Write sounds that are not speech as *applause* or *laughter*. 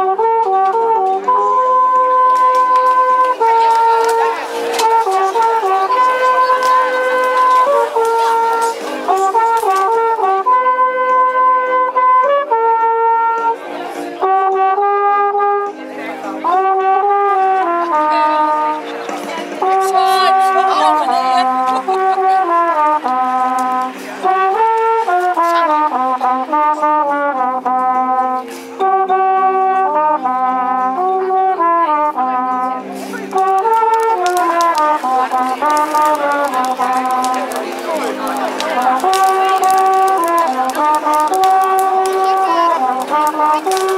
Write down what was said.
Thank *laughs* you. more.